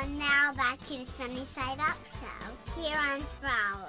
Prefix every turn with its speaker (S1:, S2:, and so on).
S1: And now back to the Sunny Side Up show here on Sprout.